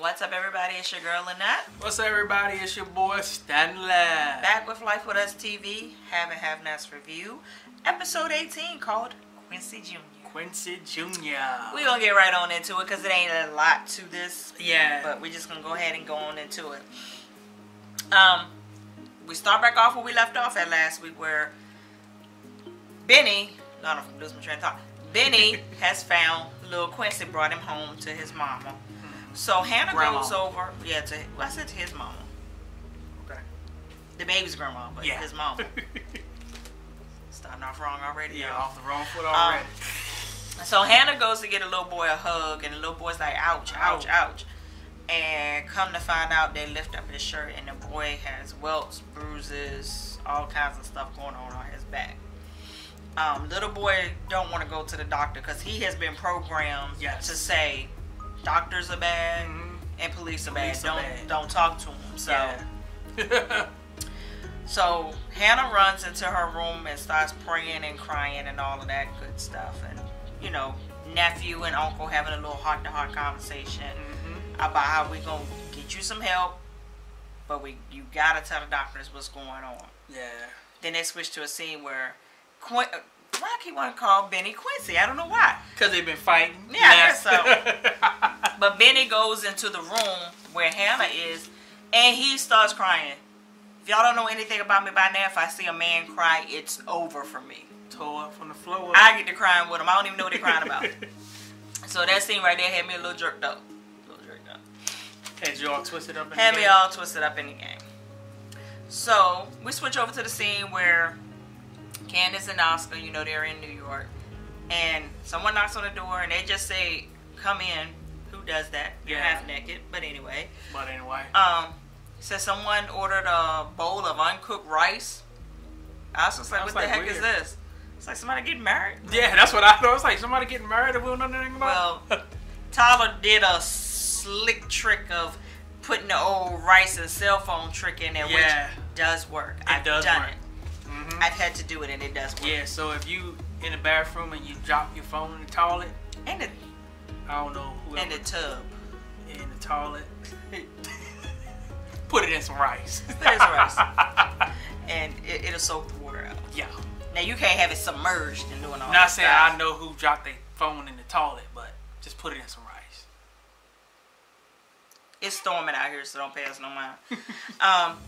What's up, everybody? It's your girl Lynette. What's up, everybody? It's your boy Stanley. Back with Life with Us TV, Have and Have Nots Review, episode 18 called Quincy Jr. Quincy Jr. We're going to get right on into it because it ain't a lot to this, yeah. but we're just going to go ahead and go on into it. Um, We start back off where we left off at last week where Benny, no, no, lose my train of thought. Benny has found little Quincy brought him home to his mama. So Hannah Grandma. goes over, yeah, to well, I said to his mama, okay. the baby's grandma, but Yeah. his mama. Starting off wrong already. yeah, y'all. off the wrong foot Um, already. So Hannah goes to get a little boy a hug, and the little boy's like, ouch, ouch, Ow. ouch. And come to find out, they lift up his shirt, and the boy has welts, bruises, all kinds of stuff going on on his back. Um, little boy don't want to go to the doctor because he has been programmed Yes. to say doctors are bad Mhm. and police are Police bad. are don't bad. don't talk to them. So. yeah. So Hannah runs into her room and starts praying and crying and all of that good stuff. And you know, nephew and uncle having a little heart to heart conversation Mhm. about how we're gonna get you some help, but we you gotta tell the doctors what's going on. yeah. Then they switch to a scene where uh, why he want to call Benny Quincy? I don't know why. Because they've been fighting. Yeah, I guess so. But Benny goes into the room where Hannah is, and he starts crying. If y'all don't know anything about me by now, if I see a man cry, it's over for me. Tore up from the floor. I get to crying with him. I don't even know what they're crying about. so that scene right there had me a little jerked up. A little jerked up. Had you all twisted up in Had the me game? all twisted up in the game. So we switch over to the scene where Candace and Oscar, you know, they're in New York, and someone knocks on the door, and they just say, "Come in." Who does that? You're Yeah. half naked, but anyway. But anyway. Um, says someone ordered a bowl of uncooked rice. I was just like, what the like heck is this? It's like somebody getting married. yeah, that's what I thought. It's like somebody getting married and we don't know anything about. Well, Tyler did a slick trick of putting the old rice and cell phone trick in there, Yeah. which does work. It I've does done work. it. Mhm. I've had to do it, and it does work. Yeah, so if you in the bathroom and you drop your phone in the toilet, And the I don't know and the tub. in the toilet, put it in some rice. Put it in some rice. And it, it'll soak the water out. yeah. Now you can't have it submerged and doing all Not that saying stuff. I know who dropped their phone in the toilet, but just put it in some rice. It's storming out here, so don't pass no mind. um,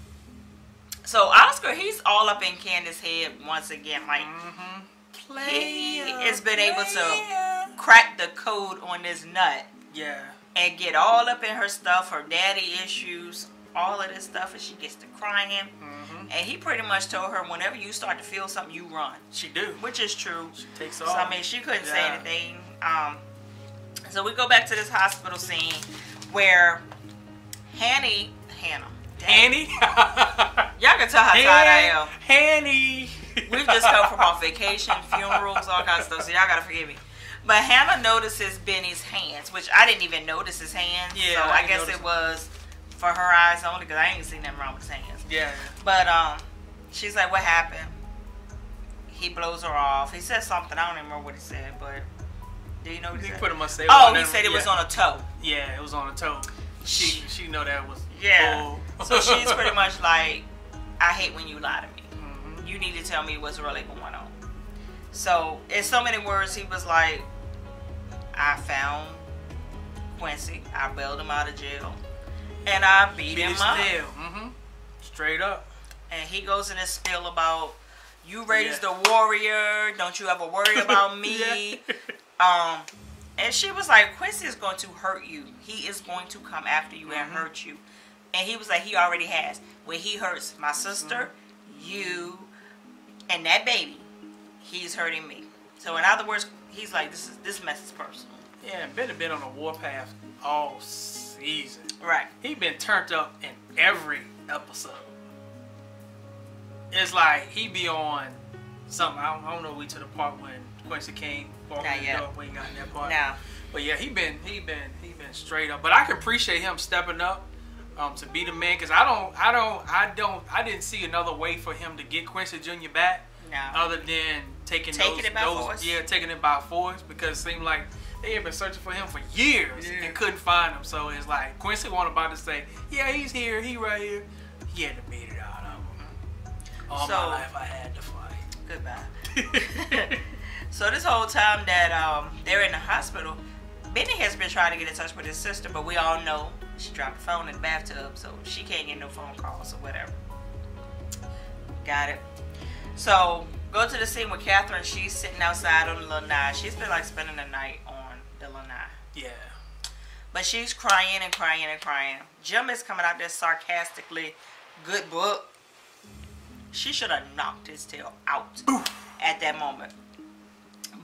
so Oscar, he's all up in Candace's head once again. Like Mm-hmm. he has been able to crack the code on this nut Yeah. and get all up in her stuff, her daddy issues, all of this stuff, and she gets to crying. Mm-hmm. And he pretty much told her, whenever you start to feel something, you run, She do. which is true. She takes So off. I mean, she couldn't say anything. Um, so we go back to this hospital scene where Hanny, Hannah. Hanny. y'all can tell how tired I am. Hanny. We've just come from off vacation, funerals, all kinds of stuff. So y'all gotta forgive me. But Hannah notices Benny's hands, which I didn't even notice his hands. Yeah, so I I, guess it was for her eyes only because I ain't seen nothing wrong with his hands. Yeah. But um, she's like, "What happened?" He blows her off. He said something. I don't even remember what he said, but do you know what he He said? put him on say. oh, he said it was on a toe. Yeah, it was on a toe. She she know that was. Yeah. So she's pretty much like, "I hate when you lie to me." Mhm. you need to tell me what's really going on. So, in so many words, he was like, I found Quincy, I bailed him out of jail, and I beat, Beat him up. Mm-hmm. Straight up. And he goes in a spill about, you raised Yeah. a warrior, don't you ever worry about me. Um, and she was like, Quincy is going to hurt you. He is going to come after you and Mhm. hurt you. And he was like, he already has. When he hurts my sister, you, and that baby, he's hurting me. So in other words, he's like, this is this mess is personal. Yeah, Ben had been on a warpath all season. Right. He been turned up in every episode. It's like he be on something. I don't, I don't know. We to the part when Quincy came walking Not the yet. door. We ain't got that part. Now, But yeah, he been he been he been straight up. But I can appreciate him stepping up um, to be the man because I don't I don't I don't I didn't see another way for him to get Quincy Jr. back now, other than taking Taking those, it by those force? yeah taking it by force because it seemed like they had been searching for him for years Yeah. and couldn't find him. So it's like Quincy wasn't about to say, "Yeah, he's here. He right here." He had to beat it out of him. All So- my life, I had to fight. Goodbye. so this whole time that um, they're in the hospital, Benny has been trying to get in touch with his sister, but we all know she dropped the phone in the bathtub, so she can't get no phone calls or whatever. Got it. So go to the scene with Catherine. She's sitting outside on the lanai. She's been like spending the night on the lanai. yeah. But she's crying and crying and crying. Jim is coming out there sarcastically, good book. She should have knocked his tail out at that moment.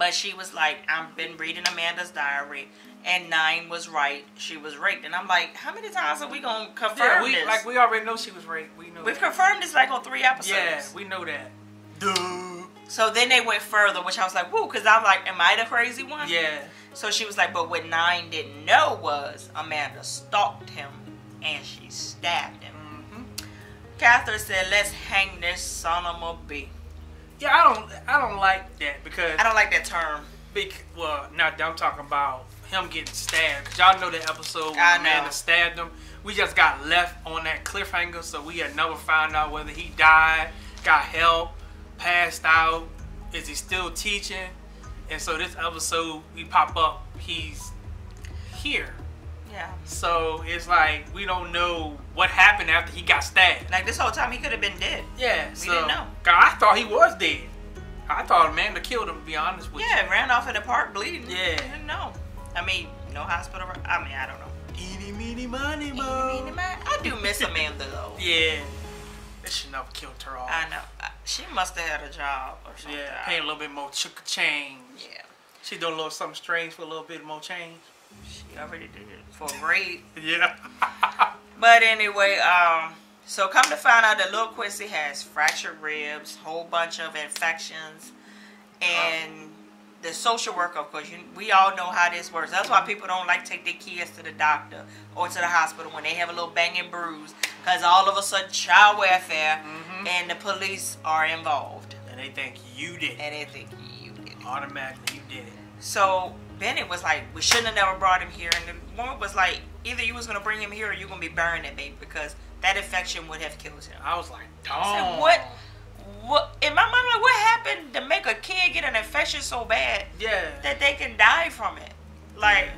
But she was like, I've been reading Amanda's diary, and nine was right. She was raped. And I'm like, how many times are we going to confirm Yeah, we this? like we already know she was raped. We know. We've that. confirmed this like on three episodes. Yeah, we know that. Duh. So then they went further, which I was like, woo, because I'm like, am I the crazy one? Yeah. So she was like, but what Nine didn't know was Amanda stalked him and she stabbed him. hmm Catherine said, let's hang this son of a bee. Yeah, I don't. I don't like that because. I don't like that term. Bec- well, now I'm talking about him getting stabbed. Cause y'all know the episode when I. Amanda stabbed him. We just got left on that cliffhanger, so we had never found out whether he died, got help, passed out, is he still teaching? And so this episode, we pop up, he's here. Yeah. So it's like we don't know what happened after he got stabbed. Like this whole time he could have been dead. Yeah, We so didn't know. 'cause I thought he was dead. I thought Amanda killed him. To be honest with you. Yeah, ran off in the park bleeding. Yeah. I didn't know. I mean, no hospital. I mean, I don't know. you. Eeny, meeny, miny, Eeny, mo. meeny, miny. I do miss Amanda though. Yeah. They should never killed her off. I know. She must have had a job or something. Yeah, paying a little bit more ch- change. Yeah. She doing a little something strange for a little bit more change. She already did it for a grade. Yeah. But anyway, um, so come to find out that little Quincy has fractured ribs, whole bunch of infections, and the social worker, of course, you, we all know how this works. That's why people don't like take their kids to the doctor or to the hospital when they have a little banging bruise, because all of a sudden child welfare Mhm. and the police are involved, and they think you did it. and they think you did it. Automatically, you did it. So Bennett was like, "We shouldn't have never brought him here." And the woman was like, "Either you was gonna bring him here, or you're gonna be burning that baby because that infection would have killed him." I was like, I said, dog. "What? What?" In my mind, like, what happened to make a kid get an infection so bad Yeah. that they can die from it? Like,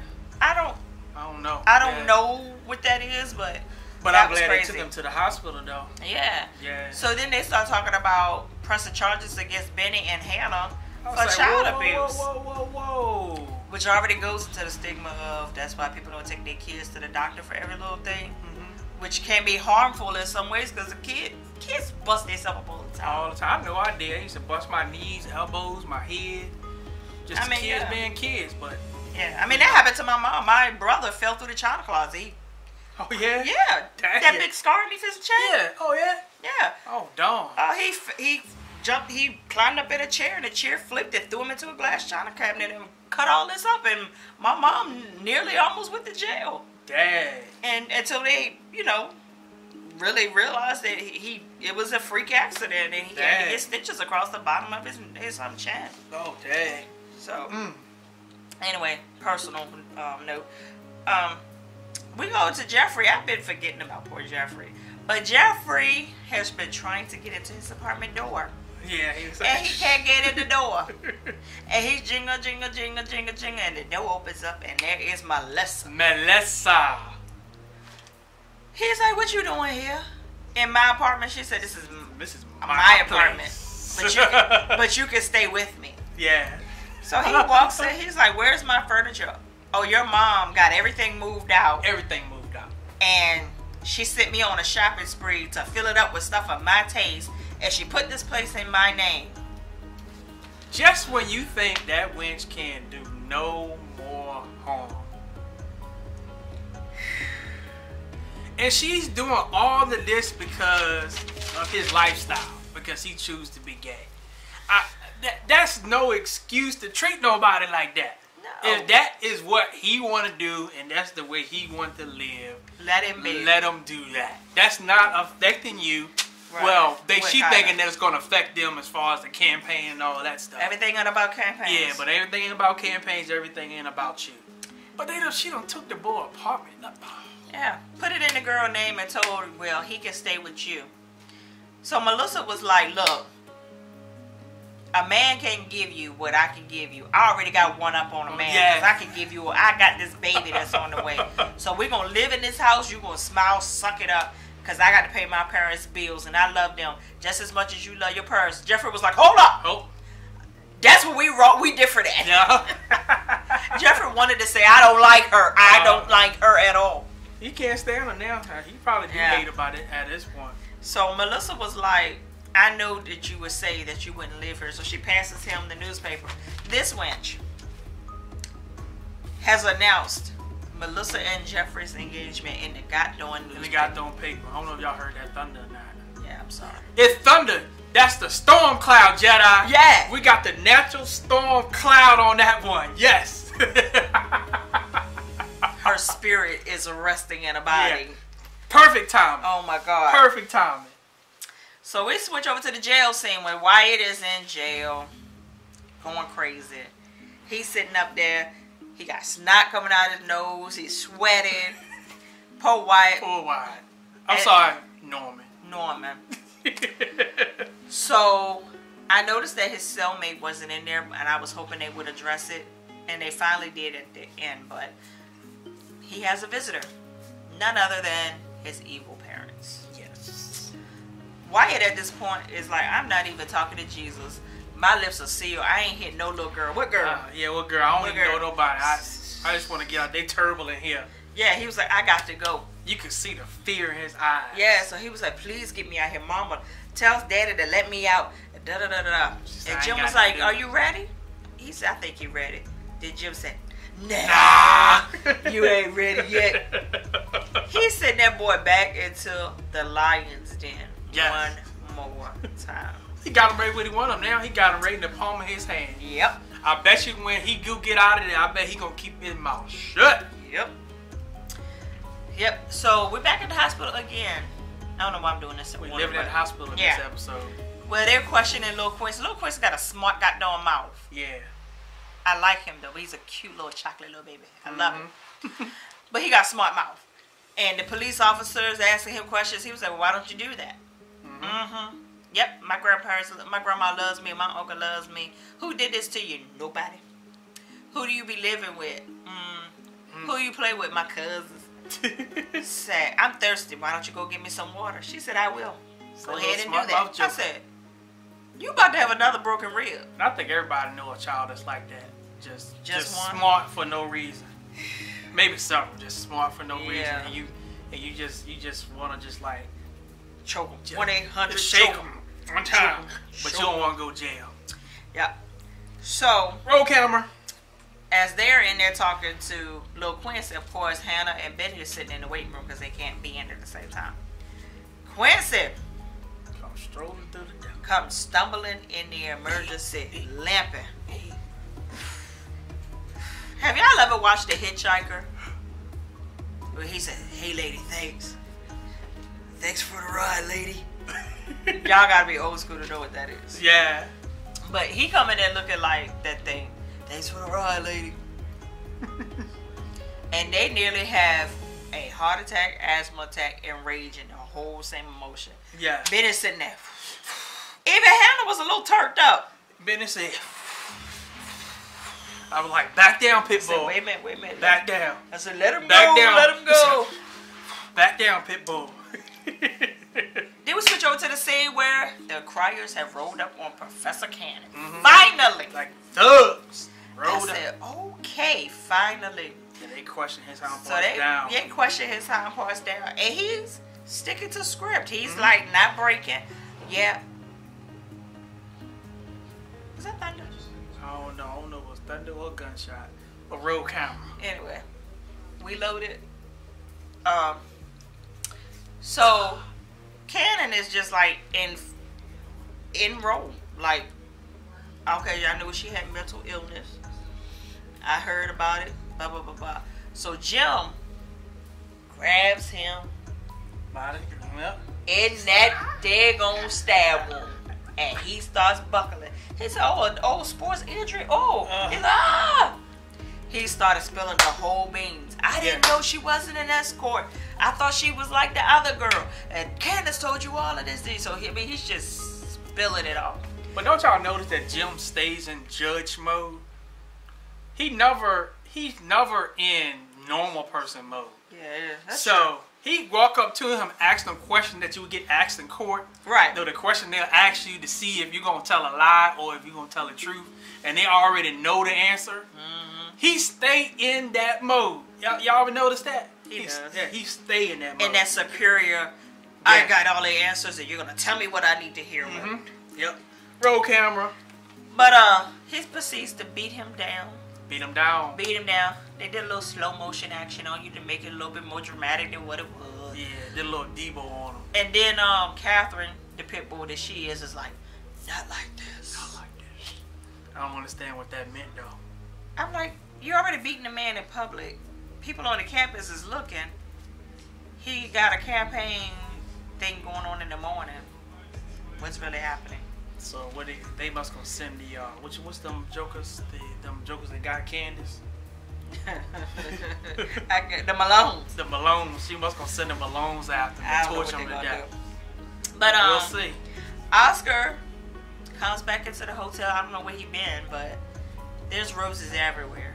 I don't, I don't know. I don't Yeah. know what that is, but But I'm was glad they crazy. took him to the hospital though. yeah. Yeah. So then they start talking about pressing charges against Benny and Hannah for like, child whoa, abuse. Whoa, whoa, whoa, whoa. Which already goes into the stigma of that's why people don't take their kids to the doctor for every little thing, Mhm. which can be harmful in some ways because the kid kids bust themselves up all the time. All the time. I know I did. I used to bust my knees, elbows, my head. Just I mean, kids yeah. being kids, but Yeah, I mean that happened to my mom. My brother fell through the china closet. He, oh yeah. yeah, Dang. that big scar underneath his chin. Yeah. Oh yeah. Yeah. Oh darn. Uh, he he jumped. He climbed up in a chair, and the chair flipped. It threw him into a glass china cabinet and cut all this up. And my mom nearly almost went to jail. Dang. and until they, you know, really realized that he, he it was a freak accident, and he had to get stitches across the bottom of his his um, chin. Oh dang. So Mm. anyway, personal um, note. Um, we go to Jeffrey. I've been forgetting about poor Jeffrey, but Jeffrey has been trying to get into his apartment door, Yeah. He was and he can't get in the door. And he's jingle, jingle, jingle, jingle, jingle, and the door opens up, and there is Melissa. Melissa. He's like, "What you doing here?" In my apartment, she said, "This is This is my, my, apartment, but you can, but you can stay with me." yeah. So he walks in. He's like, "Where's my furniture?" Oh, your mom got everything moved out, Everything moved out. and she sent me on a shopping spree to fill it up with stuff of my taste, and she put this place in my name. Just when you think that winch can do no more harm. And she's doing all of this because of his lifestyle, because he chooses to be gay. I, that, that's no excuse to treat nobody like that. No. If that is what he want to do and that's the way he want to live, Let him be. let him do that. That's not affecting you. Right. Well, they What she kind thinking that it's gonna affect them as far as the campaign and all of that stuff. everything ain't about campaigns. Yeah, but everything ain't about campaigns. Everything ain't about you. But they done, she done took the boy apartment. Yeah, put it in the girl name and told her, well, he can stay with you. So Melissa was like, look, a man can't give you what I can give you. I already got one up on a oh, man Yeah. because I can give you, I got this baby that's on the way. So we're going to live in this house. You're going to smile, suck it up because I got to pay my parents' bills and I love them just as much as you love your parents. Jeffrey was like, hold up. Oh, That's what we wrote. We different at. yeah. Jeffrey wanted to say, I don't like her. I Uh, don't like her at all. he can't stand her now. He probably do Yeah. hate about it at this point. So Melissa was like, I know that you would say that you wouldn't live here. So she passes him the newspaper. This wench has announced Melissa and Jeffrey's engagement in the goddamn And newspaper. they got on paper. I don't know if y'all heard that thunder or not. yeah, I'm sorry. It's thunder. That's the storm cloud, Jedi. Yeah. We got the natural storm cloud on that one. Yes. Her spirit is resting in a body. Perfect timing. Oh my God. Perfect timing. So we switch over to the jail scene where Wyatt is in jail, going crazy. He's sitting up there. He got snot coming out of his nose. He's sweating. Poor Wyatt. Poor Wyatt. I'm And- sorry, Norman. Norman. So I noticed that his cellmate wasn't in there, and I was hoping they would address it, and they finally did at the end. But he has a visitor, none other than his evil parents. yes. Wyatt at this point is like, I'm not even talking to Jesus. My lips are sealed. I ain't hit no little girl. What girl? Uh, yeah, what girl, I don't What even know nobody. I, I just want to get out. They terrible in here. yeah, he was like, I got to go. You can see the fear in his eyes. Yeah, so he was like, please get me out here. Mama, tell daddy to let me out. Da da da da And Jim was like, are you ready? He said, I think he ready. Then Jim said, nah, Nah. you ain't ready yet. he sent that boy back into the lion's den Yes. one more time. He got him right where he want him now. He got him right in the palm of his hand. Yep, I bet you when he do get out of there, I bet he gonna keep his mouth shut. yep, yep. So we're back at the hospital again. I don't know why I'm doing this. We morning, living at the hospital in Yeah. this episode. Well, they're questioning Lil Quincy. Lil Quincy got a smart goddamn mouth. Yeah. I like him though. He's a cute little chocolate little baby. I love him. Mm-hmm. but he got a smart mouth. And the police officers asking him questions. He was like, well, "Why don't you do that?" Mm-hmm. Yep. My grandparents, my grandma loves me. My uncle loves me. Who did this to you? Nobody. Who do you be living with? Mm. Who you play with? My cousins. Said, I'm thirsty. Why don't you go get me some water? She said, I will. Go ahead and do that. I said, you about to have another broken rib. I think everybody know a child that's like that. Just, Just just, one? smart for no reason. Maybe several, just smart for no reason. And you, and you just, you just want to just like Choke him. just- 1 800 shake them him. one time, Choke 'em. but Choke you don't want to go jail. Yeah. So, Roll camera. as they're in there talking to Lil Quincy, of course, Hannah and Betty are sitting in the waiting room because they can't be in there at the same time. Quincy Come strolling through the door. comes stumbling in the emergency, limping. Have y'all ever watched The Hitchhiker? Where he said, "Hey, lady, thanks. Thanks for the ride, lady." y'all gotta be old school to know what that is. Yeah. But he coming in looking like that thing. Thanks for the ride, lady. and they nearly have a heart attack, asthma attack, and rage in the whole same emotion. Yeah. Ben is sitting there. Even Hannah was a little turned up. Benny said, I was like, back down, Pitbull. said, wait a minute, wait a minute. Back down. I said, let him Back go, down. let him go. Back down, Pitbull. Then we switch over to the scene where the Cryers have rolled up on Professor Cannon. Mhm. Finally. like thugs. I Rolled up. said, okay, finally. And they question his hind So parts they, down. they question his hind parts down. And he's sticking to script. He's Mhm. like not breaking. Yeah. Is that thunder? I don't know. I don't know if it was thunder or gunshot. A road camera. Anyway, we loaded. Um. So, Cannon is just like in in Rome. Like, okay, I knew she had mental illness. I heard about it. Blah blah blah blah. So Jim grabs him Body. Yep. in that daggone stab wound. And he starts buckling. He said, Oh, an old sports injury. Oh, Uh. he's ah. He started spilling the whole beans. I didn't know she wasn't an escort. I thought she was like the other girl. And Candace told you all of this. So he, I mean, he's just spilling it all. But don't y'all notice that Jim stays in judge mode? He never he's never in normal person mode. Yeah, yeah. So he walk up to him, ask him question that you would get asked in court. true. right. No, the question they'll ask you to see if you're gonna tell a lie or if you're gonna tell the truth, and they already know the answer. Mm-hmm. He stay in that mode. Y'all, y'all ever notice that? He He's-. Yeah, he stay in that mode. And that superior, I got all the answers, and you're gonna tell me what I need to hear. Mhm. Yep. Roll camera. But uh, he proceeds to beat him down. Beat him down. beat him down. They did a little slow motion action on you to make it a little bit more dramatic than what it was. Yeah, did a little Debo on him. And then um, Catherine, the pit bull that she is, is like, not like this. I like this. I don't understand what that meant though. I'm like, you're already beating a man in public. People on the campus is looking. He got a campaign thing going on in the morning. What's really happening? So what they they must gonna send the uh which what's them jokers the them jokers that got Candace I the Malones. the Malones she must gonna send the Malones after I them don't torture them to gonna death. do. But um, we'll see. Oscar comes back into the hotel. I don't know where he been, but there's roses everywhere.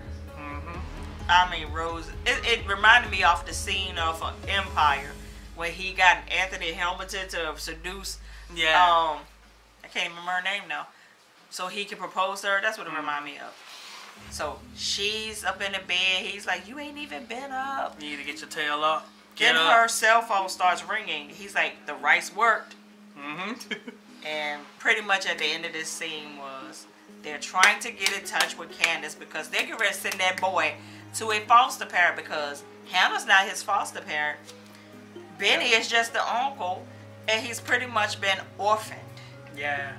I mean, rose. It, it reminded me of the scene of uh, Empire where he got Anthony Hamilton to seduce. Yeah. Um, I can't remember her name now. So he could propose to her. That's what it reminded me of. So she's up in the bed. He's like, "You ain't even been up." you need to get your tail up. Get Then up. her cell phone starts ringing. He's like, "The rice worked." Mm-hmm. And pretty much at the end of this scene was they're trying to get in touch with Candace because they're going to send that boy to a foster parent because Hannah's not his foster parent. Benny is just the uncle, and he's pretty much been orphaned. yeah.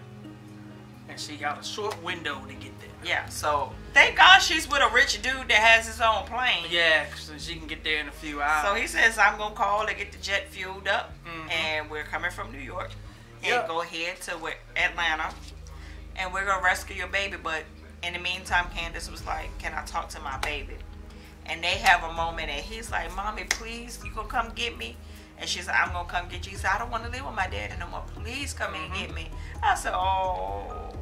And she got a short window to get there. Yeah, so thank God she's with a rich dude that has his own plane. Yeah, so she can get there in a few hours. So he says, I'm going to call to get the jet fueled up, Mhm. and we're coming from New York, and Yep. go ahead to Atlanta, and we're going to rescue your baby. But in the meantime, Candace was like, Can I talk to my baby? And they have a moment, and he's like, Mommy, please, you to come get me? And she's like, I'm going to come get you. He said, I don't want to live with my daddy no more. Please come and Mhm. get me. I said, Oh.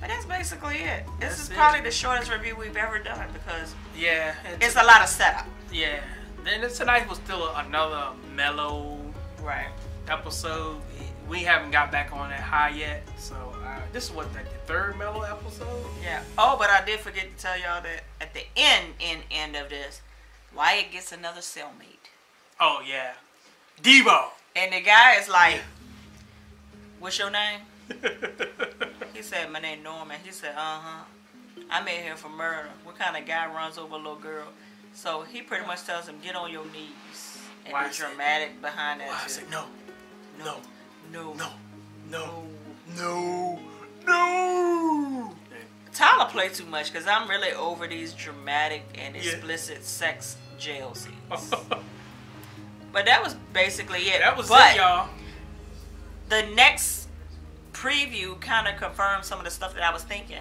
But that's basically it. This That's is it. probably the shortest review we've ever done because yeah. it's a lot of setup. Yeah. Then tonight was still another mellow Right. episode. We haven't got back on that high yet, so this is what like the third mellow episode. Yeah. Oh, but I did forget to tell y'all that at the end, end, end of this, Wyatt gets another cellmate, Oh yeah, Debo. and the guy is like, "What's your name?" He said, "My name Norman." He said, "Uh huh." I'm in here for murder. What kind of guy runs over a little girl? So he pretty much tells him, "Get on your knees." And Why the is it- dramatic behind that. Why I said no, no, no, no, no, no, no. Tyler play too much because I'm really over these dramatic and Yeah. explicit sex jail scenes. But that was basically it. that was but it, y'all. the next preview kind of confirmed some of the stuff that I was thinking.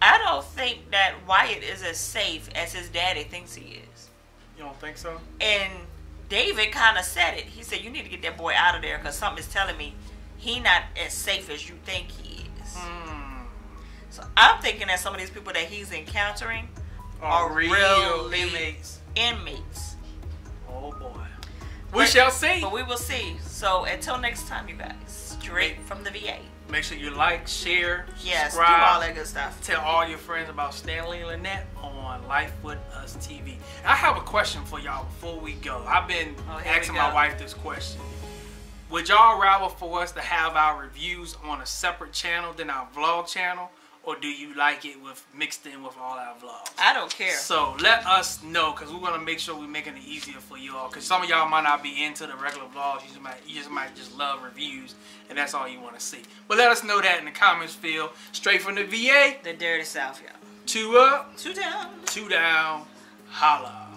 I don't think that Wyatt is as safe as his daddy thinks he is. You don't think so? And David kind of said it. He said, "You need to get that boy out of there because something is telling me he not as safe as you think he is." Hmm. So I'm thinking that some of these people that he's encountering Are Are real inmates. inmates. Oh boy. We But- shall see. But we will see. So until next time, you guys, straight from the VA. Make sure you like, share, Yes, do subscribe. all that good stuff. Tell all your friends about Stanley and Lynette on Life with Us TV. I have a question for y'all before we go. I've been Oh, asking my wife this question. Would y'all rather for us to have our reviews on a separate channel than our vlog channel? Or do you like it with mixed in with all our vlogs? I don't care. So let us know because we're gonna make sure we're making it easier for you all. Because some of y'all might not be into the regular vlogs. You just might, you just might just love reviews, and that's all you want to see. But let us know that in the comments field. Straight from the VA, The dirty South, y'all. two up, Two down. two down, holla.